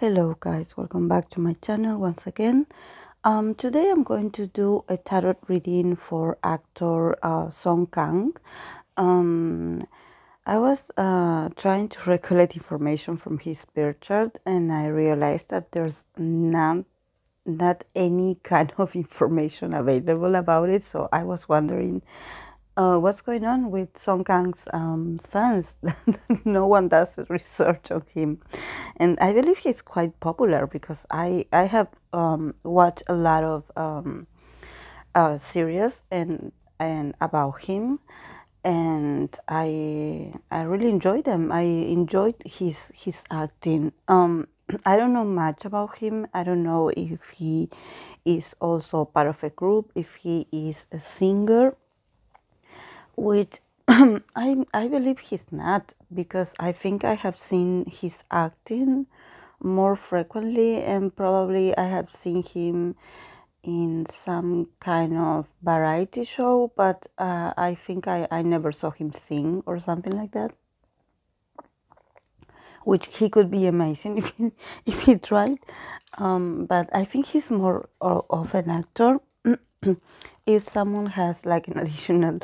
Hello guys, welcome back to my channel once again. Um, today I'm going to do a tarot reading for actor uh, Song Kang. Um, I was uh, trying to recollect information from his birth chart and I realized that there's not, not any kind of information available about it. So I was wondering uh, what's going on with Song Kang's um, fans? no one does research on him, and I believe he's quite popular because I I have um, watched a lot of um, uh, series and and about him, and I I really enjoyed them. I enjoyed his his acting. Um, I don't know much about him. I don't know if he is also part of a group, if he is a singer which I, I believe he's not because I think I have seen his acting more frequently and probably I have seen him in some kind of variety show but uh, I think I, I never saw him sing or something like that. Which he could be amazing if he, if he tried. Um, but I think he's more of an actor if someone has like an additional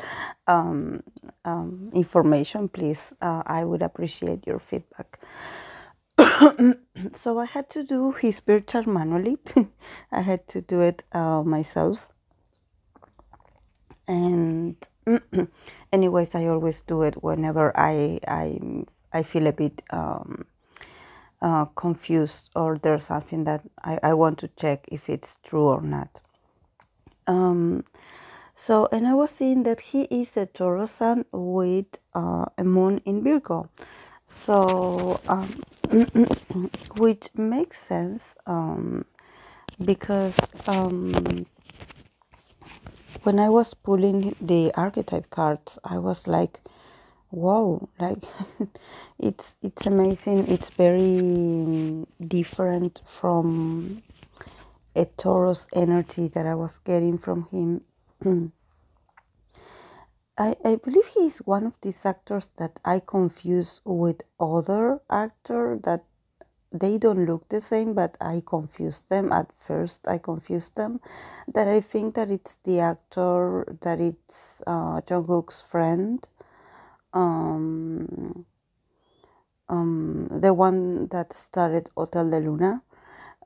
um, um, information, please, uh, I would appreciate your feedback. so I had to do his birth chart manually. I had to do it uh, myself. And anyways, I always do it whenever I I I feel a bit um, uh, confused or there's something that I, I want to check if it's true or not. Um, so, and I was seeing that he is a Taurus sun with uh, a moon in Virgo. So, um, which makes sense um, because um, when I was pulling the archetype cards, I was like, wow, like it's it's amazing. It's very different from a Taurus energy that I was getting from him. I, I believe he is one of these actors that I confuse with other actor that they don't look the same, but I confuse them at first. I confuse them that I think that it's the actor that it's uh, Jungkook's friend, um, um, the one that started Hotel de Luna.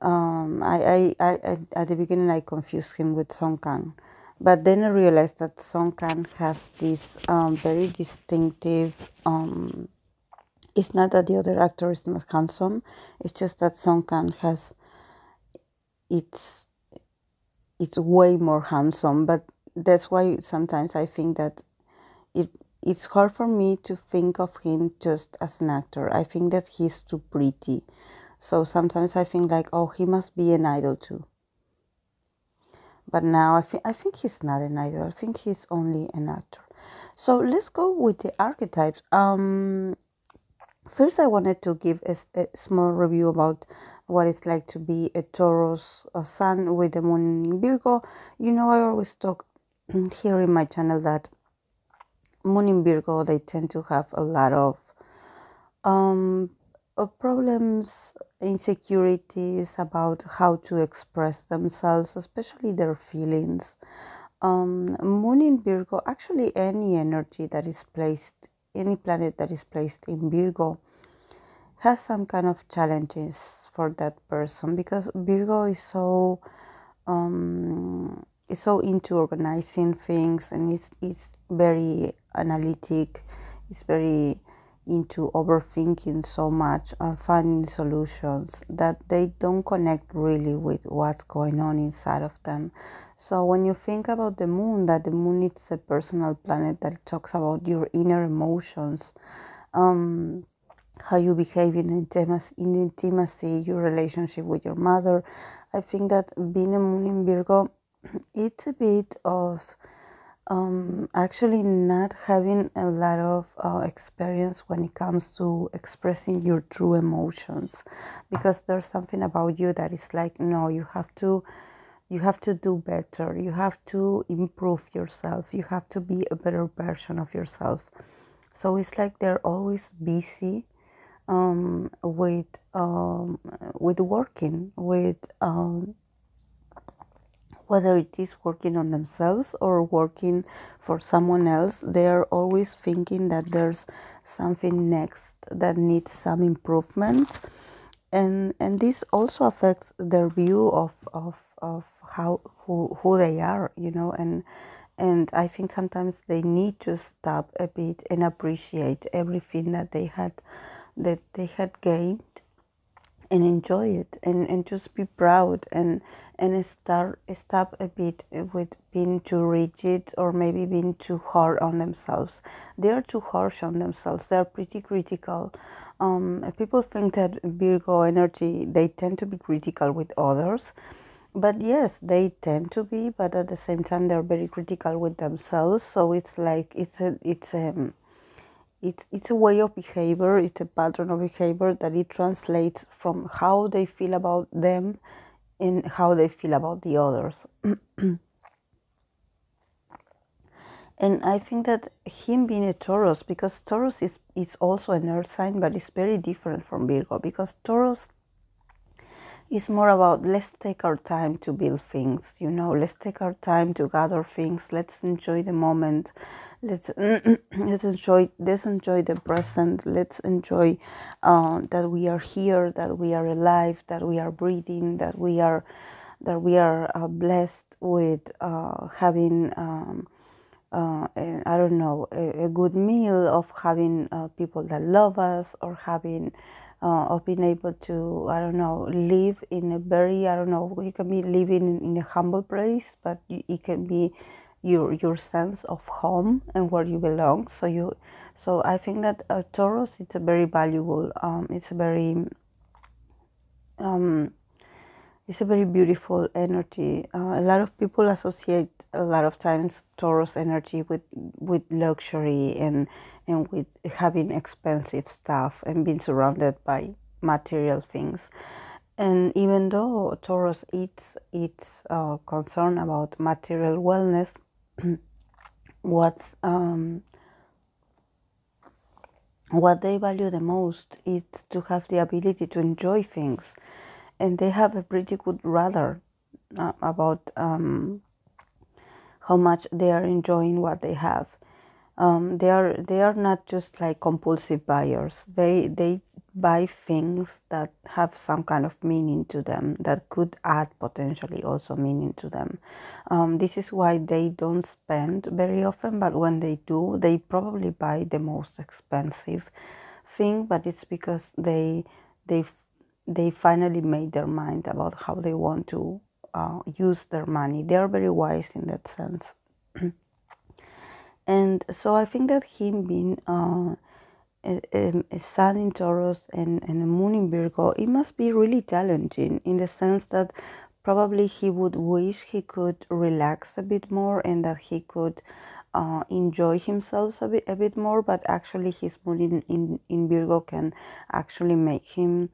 Um, I, I, I, at the beginning, I confused him with Song Kang, but then I realized that Song Kang has this um, very distinctive. Um, it's not that the other actor is not handsome; it's just that Song Kang has. It's, it's way more handsome, but that's why sometimes I think that it it's hard for me to think of him just as an actor. I think that he's too pretty so sometimes I think like, oh, he must be an idol too. But now I think I think he's not an idol. I think he's only an actor. So let's go with the archetypes. Um, first, I wanted to give a, a small review about what it's like to be a Taurus a sun with the moon in Virgo. You know, I always talk here in my channel that moon in Virgo they tend to have a lot of um, problems, insecurities about how to express themselves, especially their feelings. Um, Moon in Virgo, actually, any energy that is placed, any planet that is placed in Virgo, has some kind of challenges for that person because Virgo is so um, is so into organizing things and is is very analytic. It's very into overthinking so much and finding solutions that they don't connect really with what's going on inside of them. So when you think about the moon, that the moon is a personal planet that talks about your inner emotions, um, how you behave in intimacy, in intimacy, your relationship with your mother. I think that being a moon in Virgo, it's a bit of um, actually not having a lot of uh, experience when it comes to expressing your true emotions. Because there's something about you that is like no you have to you have to do better. You have to improve yourself. You have to be a better version of yourself. So it's like they're always busy um, with um, with working with um, whether it is working on themselves or working for someone else they are always thinking that there's something next that needs some improvement. And and this also affects their view of of, of how who, who they are you know and and I think sometimes they need to stop a bit and appreciate everything that they had that they had gained and enjoy it and, and just be proud and and start stop a bit with being too rigid or maybe being too hard on themselves. They are too harsh on themselves. They are pretty critical. Um, people think that Virgo energy they tend to be critical with others, but yes, they tend to be. But at the same time, they're very critical with themselves. So it's like it's a it's a it's it's a way of behavior. It's a pattern of behavior that it translates from how they feel about them and how they feel about the others. and I think that him being a Taurus, because Taurus is, is also an earth sign, but it's very different from Virgo, because Taurus is more about let's take our time to build things, you know, let's take our time to gather things, let's enjoy the moment, let's let's enjoy let's enjoy the present. Let's enjoy uh, that we are here that we are alive that we are breathing that we are that we are uh, blessed with uh, having um, uh, I don't know a, a, good meal of having uh, people that love us or having of being able to I don't know live in a very I don't know you can be living in a humble place but it can be your your sense of home and where you belong. So you, so I think that a Taurus it's a very valuable. Um, it's a very um, it's a very beautiful energy. Uh, a lot of people associate a lot of times Taurus energy with with luxury and and with having expensive stuff and being surrounded by material things. And even though Taurus it's it's uh, concerned about material wellness, what's um, what they value the most is to have the ability to enjoy things, and they have a pretty good radar uh, about um, how much they are enjoying what they have. Um, they are they are not just like compulsive buyers. They they buy things that have some kind of meaning to them that could add potentially also meaning to them. Um, this is why they don't spend very often, but when they do, they probably buy the most expensive thing. But it's because they they they finally made their mind about how they want to uh, use their money. They are very wise in that sense. and so I think that him being uh, a, a, sun in Taurus and, and a moon in Virgo, it must be really challenging in the sense that probably he would wish he could relax a bit more and that he could uh, enjoy himself a bit, a bit more, but actually his moon in, in, in Virgo can actually make him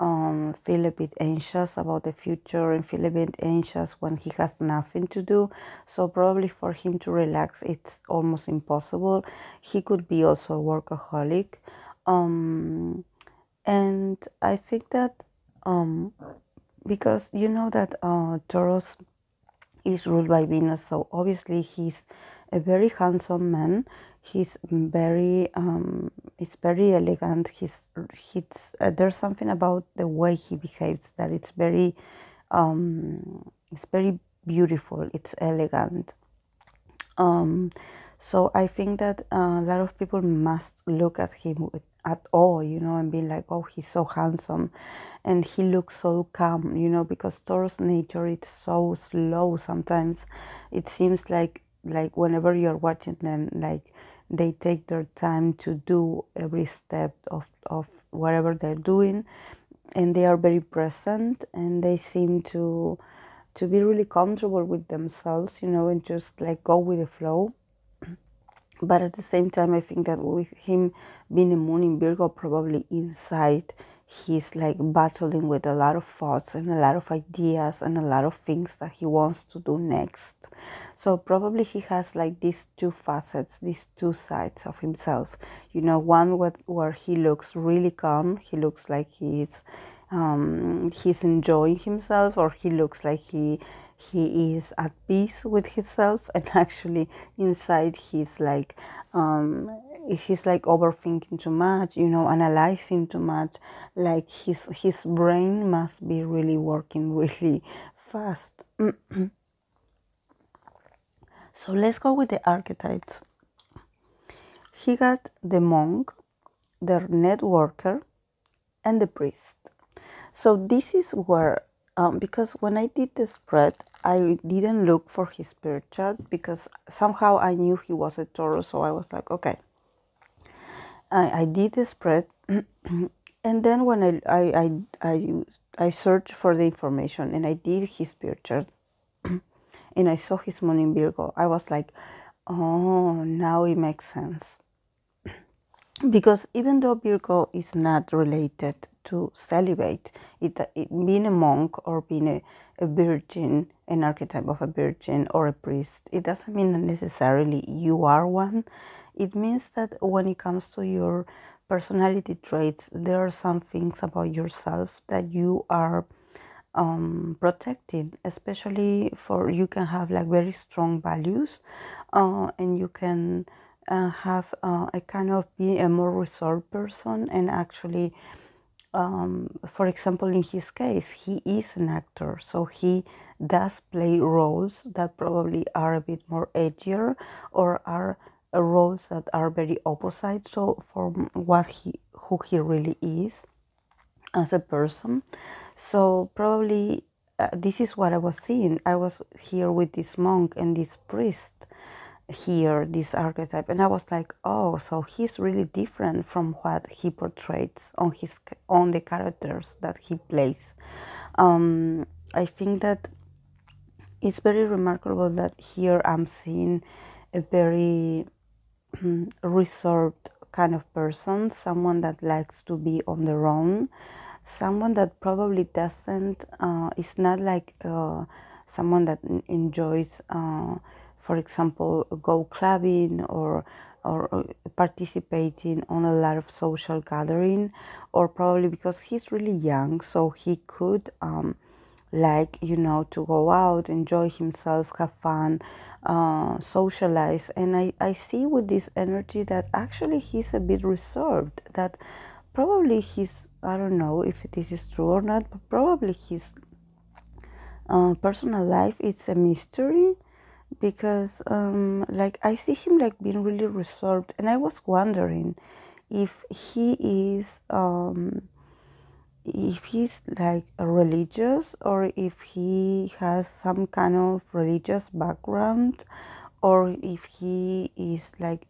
um, feel a bit anxious about the future and feel a bit anxious when he has nothing to do. So, probably for him to relax, it's almost impossible. He could be also a workaholic. Um, and I think that um, because you know that uh, Taurus is ruled by Venus, so obviously he's a very handsome man he's very um, he's very elegant. He's he's uh, there's something about the way he behaves that it's very um, it's very beautiful. It's elegant. Um, so i think that uh, a lot of people must look at him at all you know and be like oh he's so handsome. And he looks so calm you know because taurus nature it's so slow sometimes. It seems like like whenever you're watching them like they take their time to do every step of, of whatever they're doing and they are very present and they seem to to be really comfortable with themselves you know and just like go with the flow. But at the same time i think that with him being a moon in virgo probably inside he's like battling with a lot of thoughts and a lot of ideas and a lot of things that he wants to do next. So probably he has like these two facets, these two sides of himself. You know, one with, where he looks really calm, he looks like he's um, he's enjoying himself, or he looks like he he is at peace with himself, and actually inside he's like um, he's like overthinking too much, you know, analyzing too much. Like his his brain must be really working really fast. so let's go with the archetypes. He got the monk, the networker, and the priest. So this is where, um, because when I did the spread, I didn't look for his spirit chart because somehow I knew he was a Taurus. So I was like, okay, I, I did the spread, and then when I I I I, I searched for the information and I did his spirit chart, and I saw his moon in Virgo, I was like, oh, now it makes sense. Because even though Virgo is not related to celibate, it, it being a monk or being a, a virgin, an archetype of a virgin or a priest, it doesn't mean that necessarily you are one. It means that when it comes to your personality traits, there are some things about yourself that you are um, protecting, especially for you can have like very strong values uh, and you can uh, have uh, a kind of be a more reserved person and actually um, for example in his case he is an actor so he does play roles that probably are a bit more edgier or are roles that are very opposite so from what he who he really is as a person. So probably uh, this is what i was seeing. I was here with this monk and this priest here this archetype. And i was like oh so he's really different from what he portrays on his on the characters that he plays. Um, i think that it's very remarkable that here i'm seeing a very reserved kind of person, someone that likes to be on their own, someone that probably doesn't, uh, is not like uh, someone that enjoys, uh, for example, go clubbing or or participating on a lot of social gathering, or probably because he's really young, so he could um, like you know to go out, enjoy himself, have fun, uh, socialize. And I, I see with this energy that actually he's a bit reserved, that probably he's, I don't know if this is true or not, but probably his uh, personal life it's a mystery because um, like I see him like being really reserved and I was wondering if he is um, if he's like religious or if he has some kind of religious background or if he is like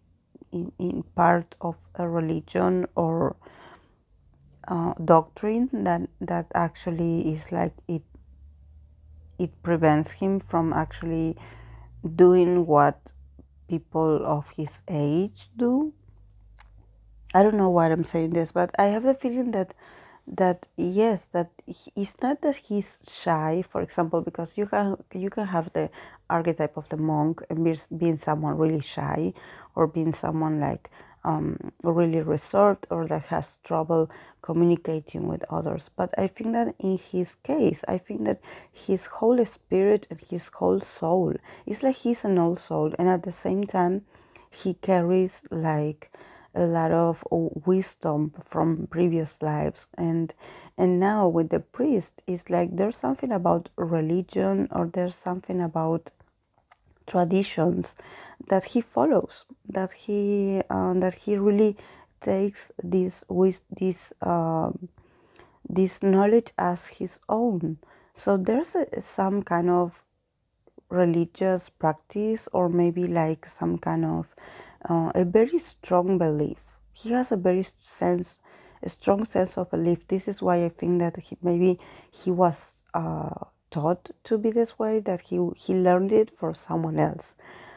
in, in part of a religion or uh, doctrine that that actually is like it it prevents him from actually doing what people of his age do. I don't know why i'm saying this but i have the feeling that that yes that he, it's not that he's shy for example because you can you can have the archetype of the monk and being someone really shy or being someone like um, really reserved or that has trouble communicating with others. But i think that in his case i think that his whole spirit and his whole soul is like he's an old soul. And at the same time he carries like a lot of wisdom from previous lives. And and now with the priest it's like there's something about religion or there's something about traditions that he follows that he uh, that he really takes this with this um, this knowledge as his own so there's a, some kind of religious practice or maybe like some kind of uh, a very strong belief. He has a very sense, a strong sense of belief. This is why I think that he, maybe he was uh, taught to be this way. That he he learned it for someone else.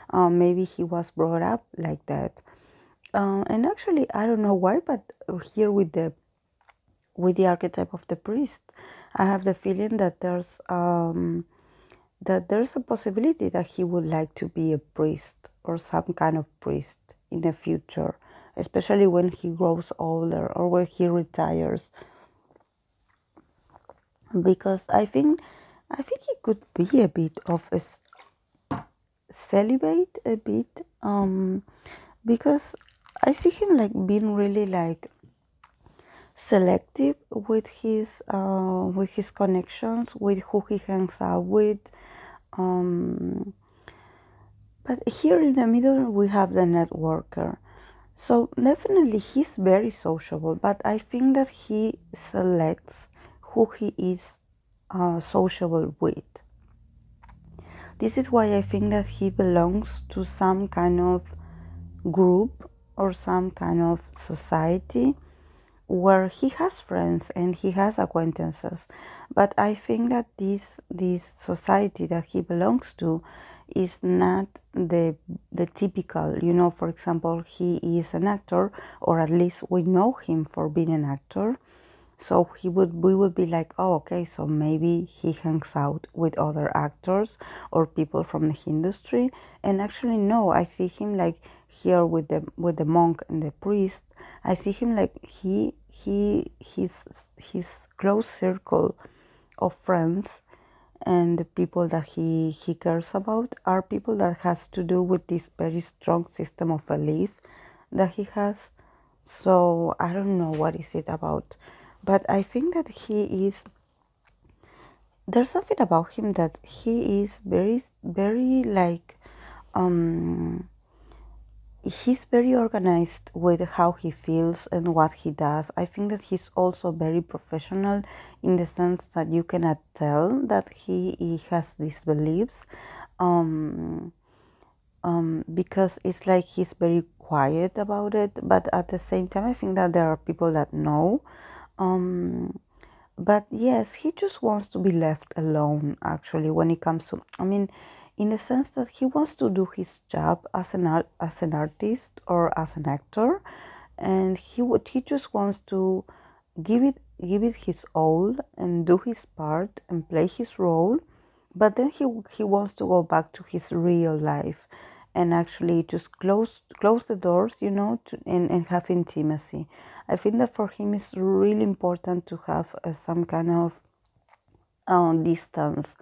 Uh, maybe he was brought up like that. Uh, and actually, I don't know why, but here with the with the archetype of the priest. I have the feeling that there's um, that there's a possibility that he would like to be a priest or some kind of priest in the future, especially when he grows older or when he retires. Because I think I think he could be a bit of a celibate a bit um, because I see him like being really like selective with his uh, with his connections, with who he hangs out with. Um, but here in the middle, we have the networker. So definitely, he's very sociable, but I think that he selects who he is uh, sociable with. This is why I think that he belongs to some kind of group or some kind of society where he has friends and he has acquaintances but i think that this this society that he belongs to is not the the typical you know for example he is an actor or at least we know him for being an actor so he would we would be like oh okay so maybe he hangs out with other actors or people from the industry. And actually no i see him like here with the with the monk and the priest. I see him like he he his his close circle of friends and the people that he he cares about are people that has to do with this very strong system of belief that he has. So i don't know what is it about but i think that he is there's something about him that he is very very like um he's very organized with how he feels and what he does. I think that he's also very professional in the sense that you cannot tell that he, he has these beliefs um, um, because it's like he's very quiet about it. But at the same time, I think that there are people that know. Um, but yes, he just wants to be left alone actually when it comes to, I mean, in the sense that he wants to do his job as an as an artist or as an actor, and he would he just wants to give it give it his all and do his part and play his role, but then he he wants to go back to his real life and actually just close close the doors, you know, to, and, and have intimacy. I think that for him it's really important to have uh, some kind of uh, distance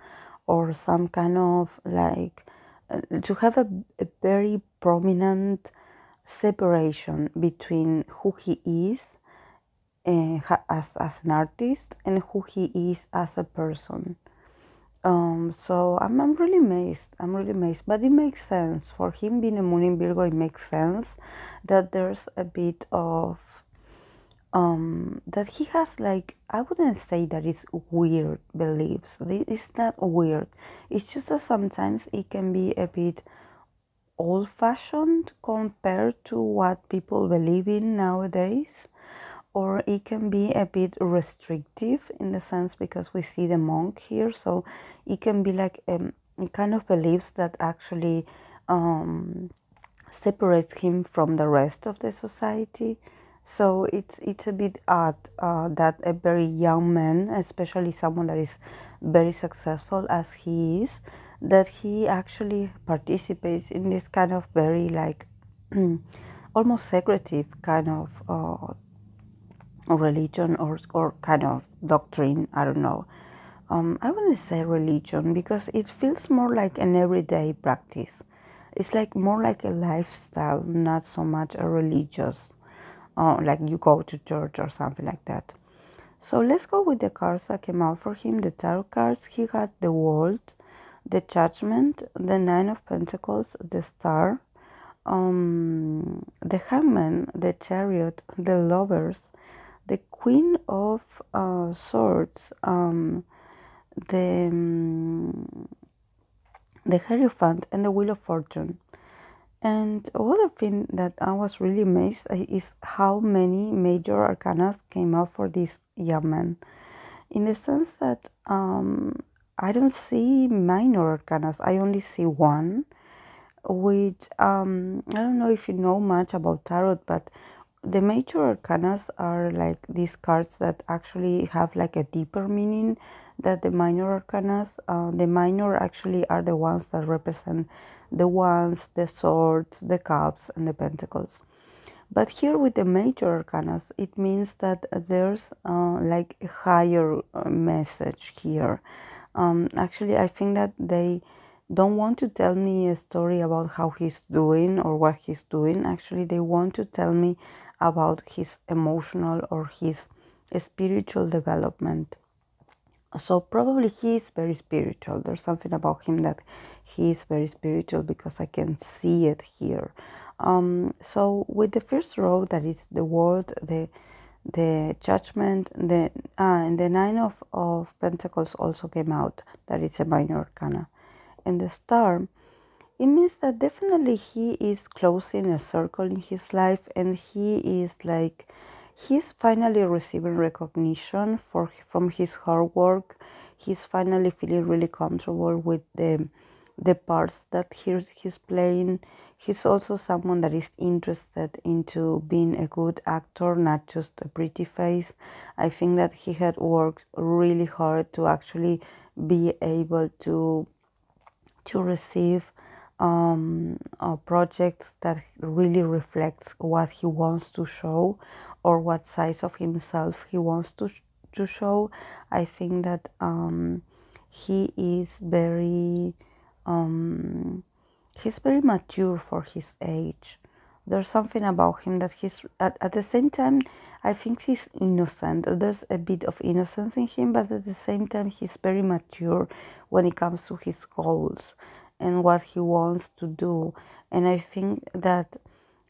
or some kind of like uh, to have a, a very prominent separation between who he is uh, as, as an artist and who he is as a person. Um, so I'm, I'm really amazed. I'm really amazed. But it makes sense. For him being a moon in Virgo, it makes sense that there's a bit of um, that he has like I wouldn't say that it's weird beliefs. It's not weird. It's just that sometimes it can be a bit old fashioned compared to what people believe in nowadays. Or it can be a bit restrictive in the sense because we see the monk here, so it can be like um, a kind of beliefs that actually um, separates him from the rest of the society so it's it's a bit odd uh, that a very young man, especially someone that is very successful as he is, that he actually participates in this kind of very like almost secretive kind of uh, religion or or kind of doctrine. I don't know. Um, I wouldn't say religion because it feels more like an everyday practice. It's like more like a lifestyle, not so much a religious uh, like you go to church or something like that. So let's go with the cards that came out for him. The tarot cards, he had the world, the judgment, the nine of pentacles, the star, um, the hangman, the chariot, the lovers, the queen of uh, swords, um, the, um, the hierophant, and the wheel of fortune. And other thing that I was really amazed is how many major arcanas came out for this young man. In the sense that um, I don't see minor arcanas, I only see one, which um, I don't know if you know much about tarot, but the major arcanas are like these cards that actually have like a deeper meaning that the minor arcanas. Uh, the minor actually are the ones that represent the wands, the swords, the cups, and the pentacles. But here with the major arcanas, it means that there's uh, like a higher uh, message here. Um, actually, I think that they don't want to tell me a story about how he's doing or what he's doing. Actually, they want to tell me about his emotional or his spiritual development. So probably he is very spiritual. There's something about him that he is very spiritual because I can see it here. Um, so with the first row, that is the world, the the judgment, the ah, and the nine of, of pentacles also came out. That is a minor arcana, and the star. It means that definitely he is closing a circle in his life, and he is like he's finally receiving recognition for from his hard work. He's finally feeling really comfortable with the the parts that he's, he's playing. He's also someone that is interested into being a good actor, not just a pretty face. I think that he had worked really hard to actually be able to to receive um, uh, projects that really reflects what he wants to show or what size of himself he wants to to show. I think that um, he is very um, he's very mature for his age. There's something about him that he's at, at the same time. I think he's innocent. There's a bit of innocence in him, but at the same time, he's very mature when it comes to his goals and what he wants to do. And I think that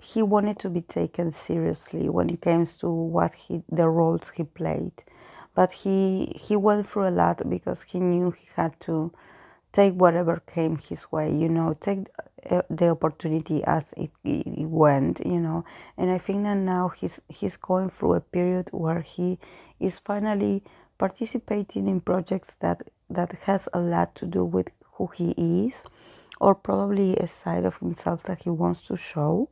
he wanted to be taken seriously when it comes to what he the roles he played. But he he went through a lot because he knew he had to take whatever came his way, you know, take uh, the opportunity as it, it, went, you know. And I think that now he's he's going through a period where he is finally participating in projects that that has a lot to do with who he is, or probably a side of himself that he wants to show.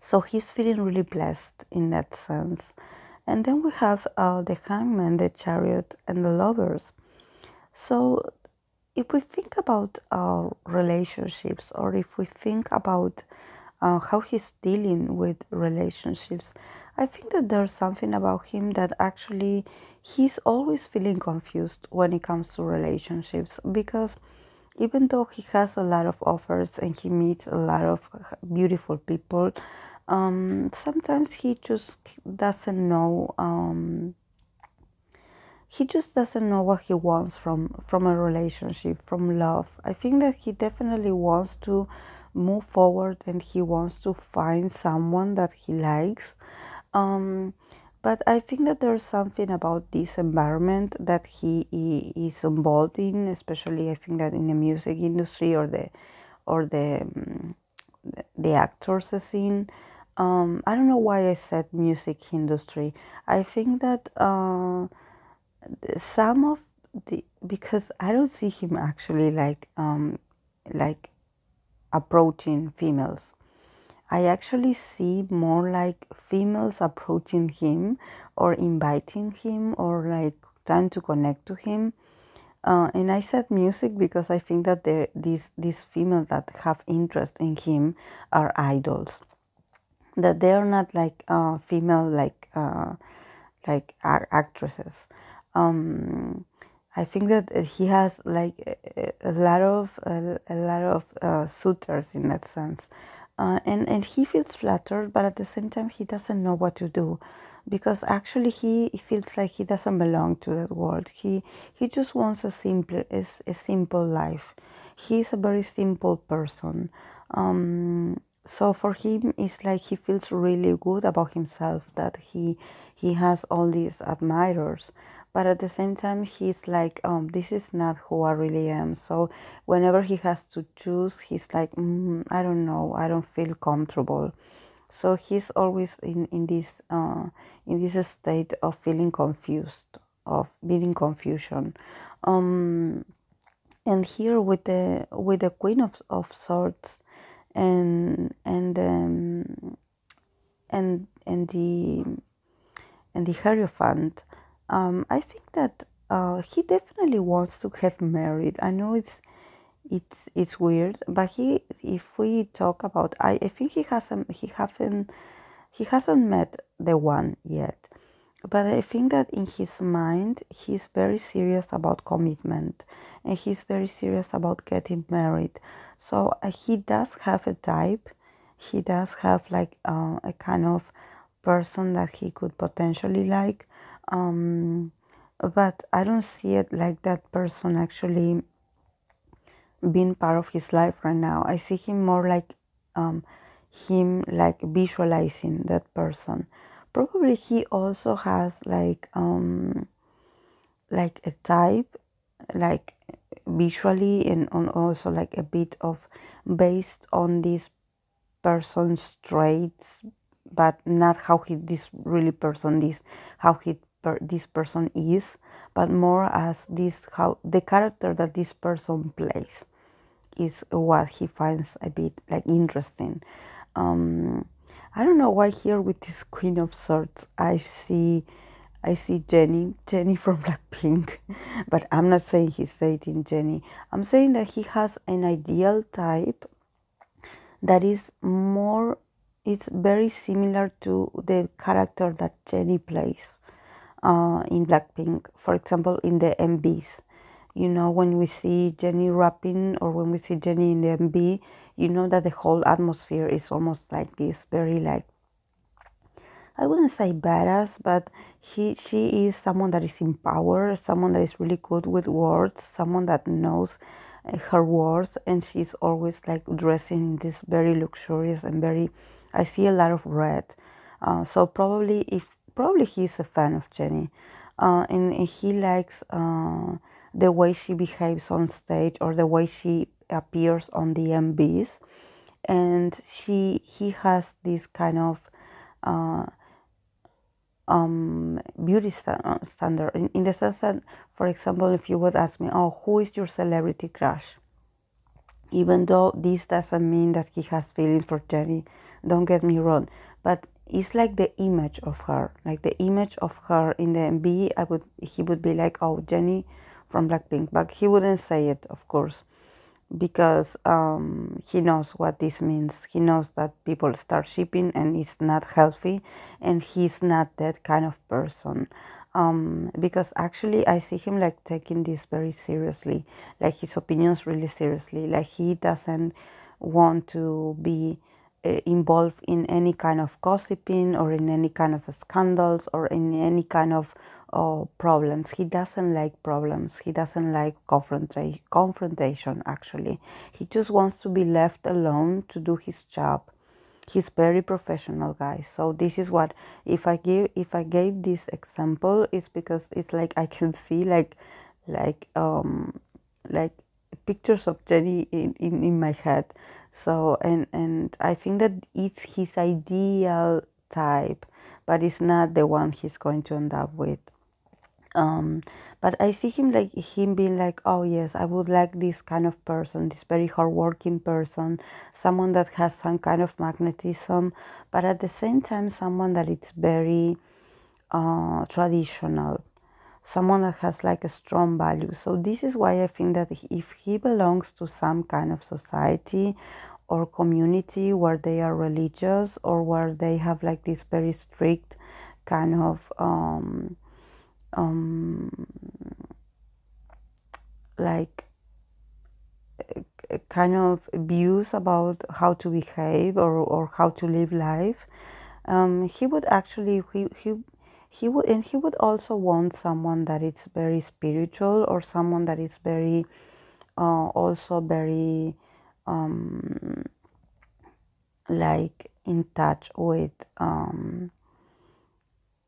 So he's feeling really blessed in that sense. And then we have uh, the hangman, the chariot, and the lovers. So if we think about our relationships or if we think about uh, how he's dealing with relationships, I think that there's something about him that actually he's always feeling confused when it comes to relationships because even though he has a lot of offers and he meets a lot of beautiful people, um, sometimes he just doesn't know um, he just doesn't know what he wants from from a relationship from love. I think that he definitely wants to move forward and he wants to find someone that he likes. Um, but i think that there's something about this environment that he, he is involved in especially i think that in the music industry or the or the um, the actors scene. Um, i don't know why i said music industry. I think that uh, some of the because I don't see him actually like um, like approaching females. I actually see more like females approaching him or inviting him or like trying to connect to him. Uh, and I said music because I think that there, these these females that have interest in him are idols. That they are not like uh, female like uh, like actresses um, I think that he has like a, a lot of a, a lot of uh, suitors in that sense, uh, and and he feels flattered, but at the same time he doesn't know what to do, because actually he feels like he doesn't belong to that world. He he just wants a simple a, a simple life. He's a very simple person. Um, so for him, it's like he feels really good about himself that he he has all these admirers but at the same time he's like um, this is not who i really am. So whenever he has to choose he's like mm, i don't know. I don't feel comfortable. So he's always in in this uh, in this state of feeling confused of being confusion. Um, and here with the with the queen of, of swords and and um, and and the and the Hierophant, um, I think that uh, he definitely wants to get married. I know it's it's it's weird, but he if we talk about I, I think he hasn't he haven't he hasn't met the one yet. But I think that in his mind he's very serious about commitment and he's very serious about getting married. So uh, he does have a type. He does have like uh, a kind of person that he could potentially like. Um, but I don't see it like that person actually being part of his life right now. I see him more like um, him like visualizing that person. Probably he also has like um, like a type, like visually and on also like a bit of based on this person's traits, but not how he this really person is, how he per, this person is, but more as this how the character that this person plays is what he finds a bit like interesting. Um, I don't know why here with this Queen of Swords I see I see Jennie, Jennie from Blackpink, but I'm not saying he's dating Jennie. I'm saying that he has an ideal type that is more it's very similar to the character that Jennie plays uh, in Blackpink. For example, in the MVs. you know, when we see Jennie rapping or when we see Jennie in the MV, you know that the whole atmosphere is almost like this, very like I wouldn't say badass, but he she is someone that is in power, someone that is really good with words, someone that knows uh, her words, and she's always like dressing in this very luxurious and very. I see a lot of red, uh, so probably if probably he's a fan of Jennie, uh, and, he likes uh, the way she behaves on stage or the way she appears on the MVs, and she he has this kind of uh, um, beauty st- uh, standard in, in the sense that, for example, if you would ask me, oh, who is your celebrity crush? Even though this doesn't mean that he has feelings for Jennie, don't get me wrong, but it's like the image of her, like the image of her in the MV. I would he would be like, oh, Jennie from Blackpink, but he wouldn't say it, of course, because um, he knows what this means. He knows that people start shipping and it's not healthy, and he's not that kind of person. Um, because actually, I see him like taking this very seriously, like his opinions really seriously. Like he doesn't want to be involved in any kind of gossiping or in any kind of scandals or in any kind of uh, problems. He doesn't like problems. He doesn't like confrontation. Confrontation. Actually, he just wants to be left alone to do his job. He's very professional, guys. So this is what if I give if I gave this example, it's because it's like I can see like like um like pictures of Jennie in, in, in my head so and and i think that it's his ideal type but it's not the one he's going to end up with. Um, but i see him like him being like oh yes i would like this kind of person this very hardworking person someone that has some kind of magnetism but at the same time someone that it's very uh, traditional someone that has like a strong value. So this is why I think that if he belongs to some kind of society or community where they are religious or where they have like this very strict kind of um, um, like kind of views about how to behave or, or how to live life um, he would actually he, he he would and he would also want someone that is very spiritual or someone that is very uh, also very um, like in touch with um,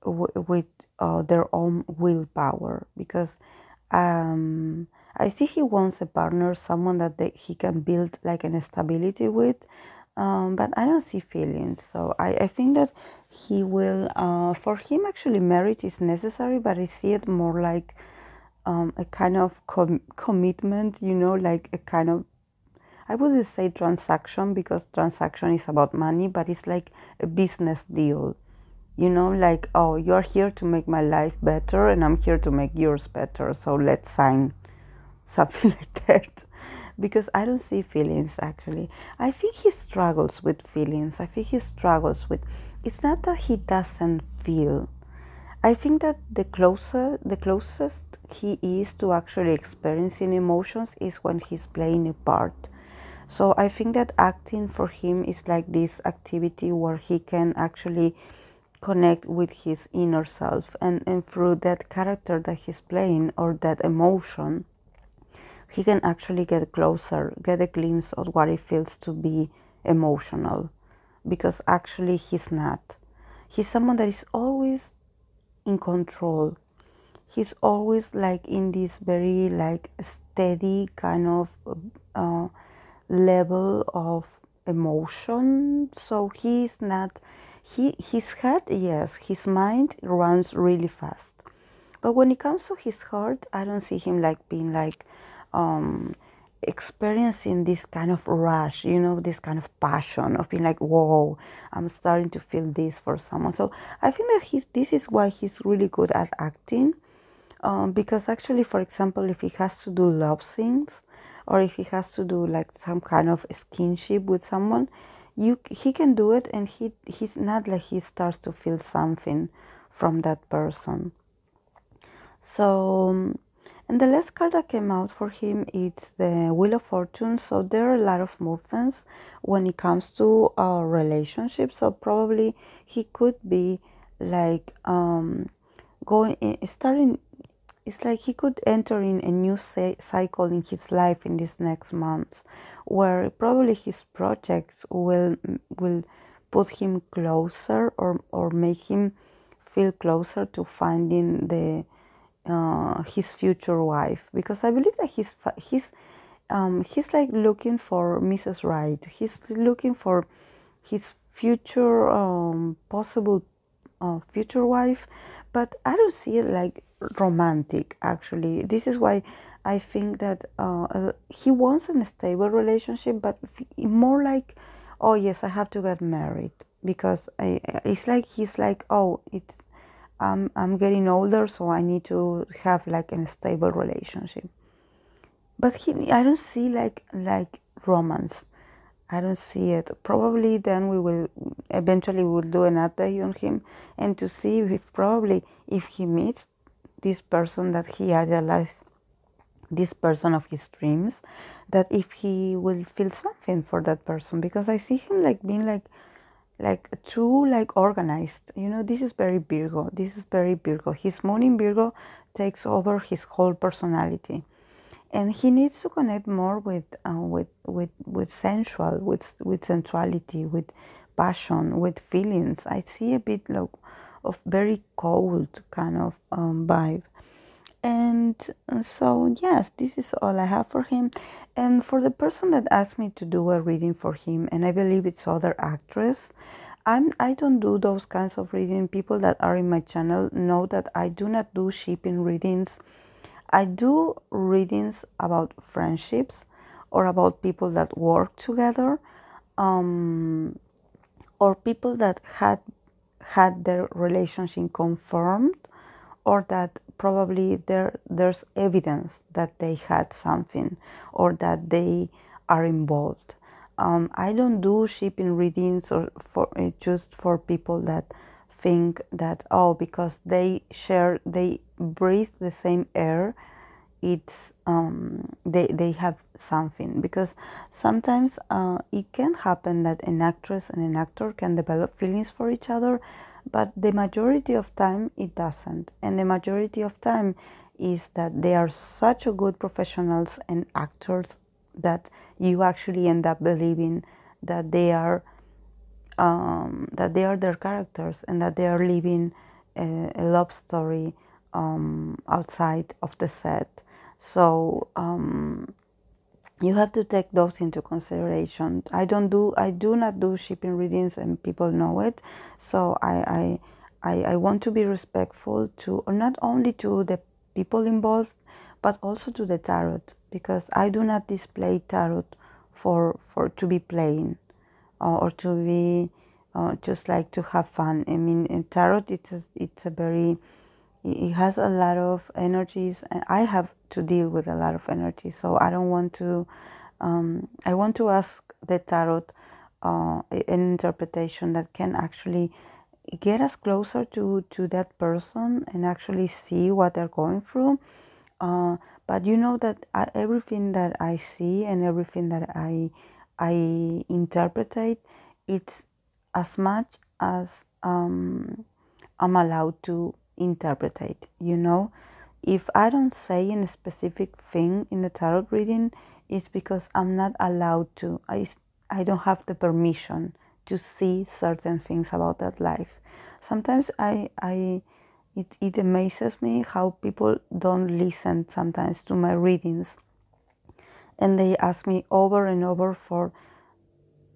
with uh, their own willpower. Because um, I see he wants a partner, someone that they, he can build like an stability with, um, but I don't see feelings. So I, I think that he will, uh, for him, actually, marriage is necessary, but I see it more like um, a kind of com- commitment, you know, like a kind of, I wouldn't say transaction because transaction is about money, but it's like a business deal. You know, like, oh, you're here to make my life better and I'm here to make yours better. So let's sign something like that. Because I don't see feelings actually. I think he struggles with feelings. I think he struggles with, it's not that he doesn't feel. I think that the closer, the closest he is to actually experiencing emotions is when he's playing a part. So I think that acting for him is like this activity where he can actually connect with his inner self and, and through that character that he's playing or that emotion he can actually get closer get a glimpse of what it feels to be emotional because actually he's not. He's someone that is always in control. He's always like in this very like steady kind of uh, level of emotion. So he's not he his head yes his mind runs really fast. But when it comes to his heart i don't see him like being like um, experiencing this kind of rush you know this kind of passion of being like whoa i'm starting to feel this for someone. So i think that he's this is why he's really good at acting um, because actually for example if he has to do love scenes or if he has to do like some kind of skinship with someone you he can do it and he he's not like he starts to feel something from that person. So and the last card that came out for him is the wheel of fortune. So there are a lot of movements when it comes to our relationships. So probably he could be like um going starting it's like he could enter in a new cycle in his life in these next months where probably his projects will will put him closer or, or make him feel closer to finding the uh, his future wife because I believe that he's he's um, he's like looking for Mrs. Right. He's looking for his future um, possible uh, future wife, but I don't see it like romantic actually. This is why I think that uh, uh, he wants a stable relationship, but more like, oh yes, I have to get married because I, it's like he's like, oh, it's I'm I'm getting older, so I need to have like a stable relationship. But he, I don't see like like romance. I don't see it. Probably then we will eventually we will do an update on him and to see if probably if he meets this person that he idealized this person of his dreams that if he will feel something for that person because i see him like being like like too like organized. You know this is very virgo. This is very virgo. His moon in virgo takes over his whole personality. And he needs to connect more with uh, with with with sensual with with sensuality with passion with feelings. I see a bit like of very cold kind of um, vibe and so yes this is all i have for him. And for the person that asked me to do a reading for him and i believe it's other actress i'm i don't do those kinds of reading. People that are in my channel know that i do not do shipping readings. I do readings about friendships or about people that work together um, or people that had had their relationship confirmed or that probably there there's evidence that they had something or that they are involved. Um, I don't do shipping readings or for uh, just for people that think that oh because they share they breathe the same air it's um, they they have something because sometimes uh, it can happen that an actress and an actor can develop feelings for each other but the majority of time it doesn't. And the majority of time is that they are such good professionals and actors that you actually end up believing that they are um, that they are their characters and that they are living a, a love story um, outside of the set. So um, you have to take those into consideration. I don't do I do not do shipping readings and people know it. So I I, I, I want to be respectful to not only to the people involved but also to the tarot because I do not display tarot for for to be playing uh, or to be uh, just like to have fun. I mean, tarot, it's a, it's a very it has a lot of energies, and I have to deal with a lot of energy. So I don't want to. Um, I want to ask the tarot uh, an interpretation that can actually get us closer to to that person and actually see what they're going through. Uh, but you know that I, everything that I see and everything that I I interpretate, it's as much as um, I'm allowed to interpretate. You know, if I don't say a specific thing in the tarot reading, it's because I'm not allowed to. I I don't have the permission to see certain things about that life. Sometimes I I it, it amazes me how people don't listen sometimes to my readings and they ask me over and over for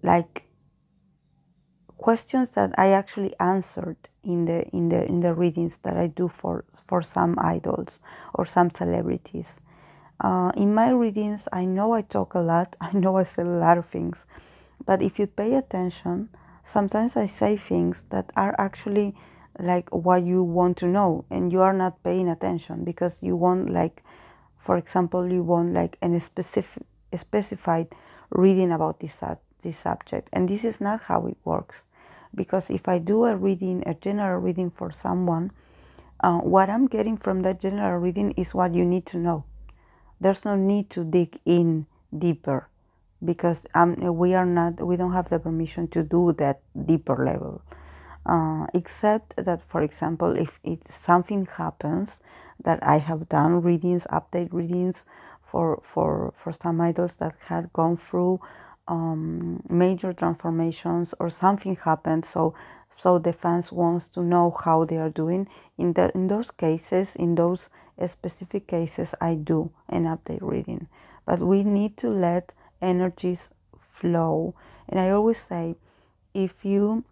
like questions that I actually answered in the in the in the readings that I do for for some idols or some celebrities. Uh, in my readings, I know I talk a lot. I know I say a lot of things, but if you pay attention, sometimes I say things that are actually like what you want to know, and you are not paying attention because you want like, for example, you want like a specific specified reading about this this subject, and this is not how it works. Because if I do a reading, a general reading for someone, uh, what I'm getting from that general reading is what you need to know. There's no need to dig in deeper because um, we are not we don't have the permission to do that deeper level uh, except that for example if it something happens that i have done readings update readings for for for some idols that had gone through um, major transformations or something happened so so the fans wants to know how they are doing in the in those cases in those specific cases i do an update reading but we need to let energies flow. And I always say, if you,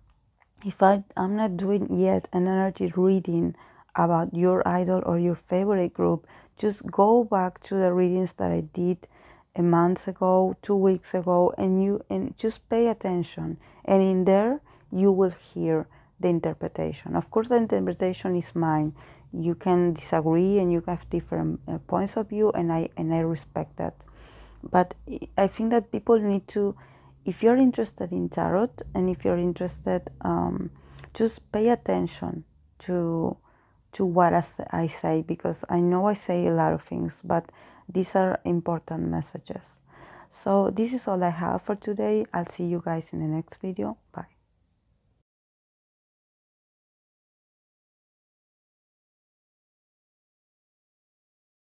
if I, I'm not doing yet an energy reading about your idol or your favorite group, just go back to the readings that I did a month ago, two weeks ago, and you and just pay attention. And in there, you will hear the interpretation. Of course, the interpretation is mine. You can disagree and you have different uh, points of view, and I and I respect that. But I think that people need to, if you're interested in tarot and if you're interested, um, just pay attention to to what I say because I know I say a lot of things, but these are important messages. So this is all I have for today. I'll see you guys in the next video. Bye.